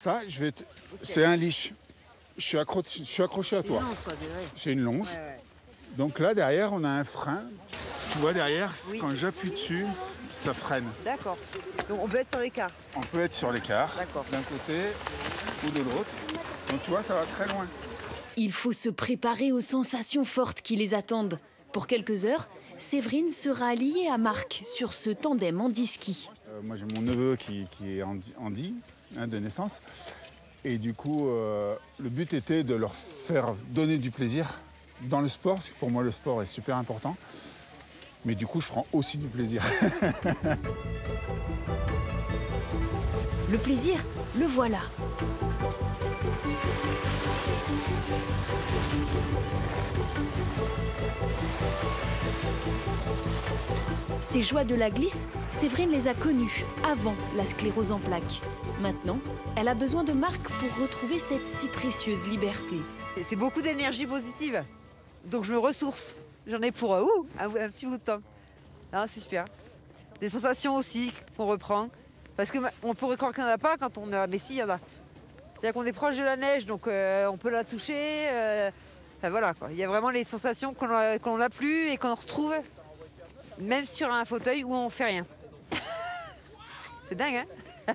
Ça, je vais. C'est un leash. Je suis, accroché, je suis accroché à toi. C'est une longe. Donc là, derrière, on a un frein. Tu vois, derrière, quand j'appuie dessus, ça freine. D'accord. Donc on peut être sur l'écart. On peut être sur l'écart, d'un côté ou de l'autre. Donc tu vois, ça va très loin. Il faut se préparer aux sensations fortes qui les attendent. Pour quelques heures, Séverine sera liée à Marc sur ce tandem en ski. Euh, moi, j'ai mon neveu qui, est Andy, hein, de naissance. Et du coup, euh, le but était de leur faire donner du plaisir dans le sport, parce que pour moi, le sport est super important. Mais du coup, je prends aussi du plaisir. le plaisir, le voilà. Ces joies de la glisse, Séverine les a connues avant la sclérose en plaques. Maintenant, elle a besoin de Marc pour retrouver cette si précieuse liberté. C'est beaucoup d'énergie positive, donc je me ressource. J'en ai pour euh, un, petit bout de temps. Ah, c'est super. Des sensations aussi qu'on reprend. Parce qu'on pourrait croire qu'il n'y en a pas quand on a. Mais si, il y en a. C'est-à-dire qu'on est proche de la neige, donc euh, on peut la toucher. Euh, voilà. Il y a vraiment les sensations qu'on n'a plus et qu'on retrouve même sur un fauteuil où on fait rien. C'est dingue, hein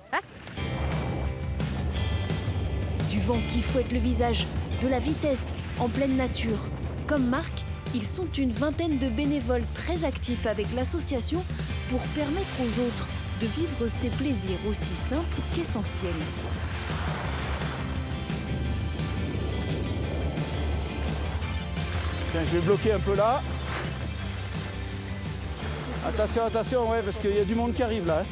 Du vent qui fouette le visage, de la vitesse en pleine nature. Comme Marc, ils sont une vingtaine de bénévoles très actifs avec l'association pour permettre aux autres de vivre ces plaisirs aussi simples qu'essentiels. je vais bloquer un peu là. Attention, attention, ouais, parce qu'il y a du monde qui arrive là. Hein.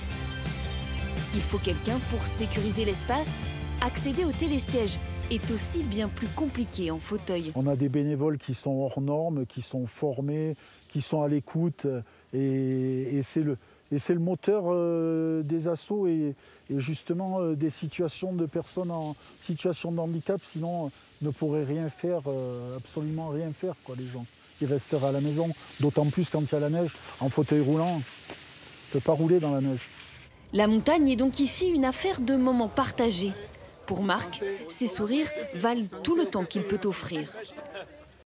Il faut quelqu'un pour sécuriser l'espace. Accéder au télésiège est aussi bien plus compliqué en fauteuil. On a des bénévoles qui sont hors normes, qui sont formés, qui sont à l'écoute. Et, c'est le, le, moteur euh, des assauts et, justement euh, des situations de personnes en situation de handicap. Sinon, ne pourraient rien faire, euh, absolument rien faire, quoi, les gens restera à la maison. D'autant plus quand il y a la neige. En fauteuil roulant, ne peut pas rouler dans la neige. La montagne est donc ici une affaire de moments partagés. Pour Marc, ses sourires valent tout le temps qu'il peut offrir.